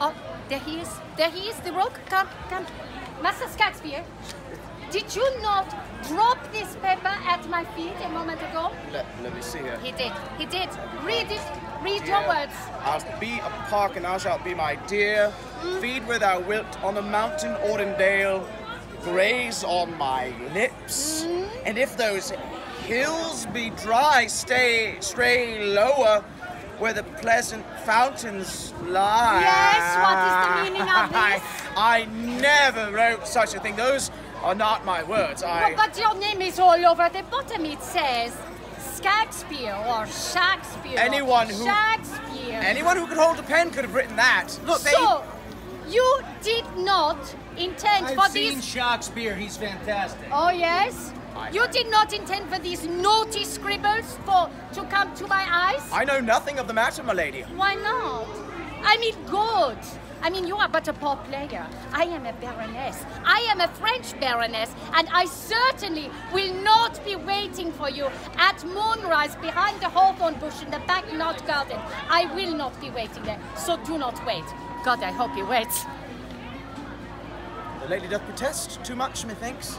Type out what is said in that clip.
Oh, there he is. There he is, the rook. Come, come. Master Shagspeer, did you not drop this paper at my feet a moment ago? Let, let me see here. He did. He did. Read it. Read your words. I'll be a park and thou shalt be my deer. Mm. Feed where thou wilt on the mountain or in dale. Graze on my lips. Mm. And if those hills be dry, stay stray lower where the pleasant fountains lie. Yes, what is the meaning of this? I never wrote such a thing. Those are not my words. I. Well, but your name is all over the bottom. It says Shagspeer or Shakespeare. or Anyone who- Shakespeare. Anyone who could hold a pen could have written that. Look, they. So, you did not intend I've for seen. Shakespeare. He's fantastic. Oh yes. I- You did not intend for these naughty scribbles to my eyes. I know nothing of the matter, my lady. Why not? I mean, good. I mean, you are but a poor player. I am a baroness. I am a French baroness, and I certainly will not be waiting for you at moonrise behind the hawthorn bush in the back knot garden. I will not be waiting there, so do not wait. God, I hope you wait. The lady doth protest too much, methinks.